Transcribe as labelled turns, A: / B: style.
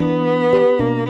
A: Música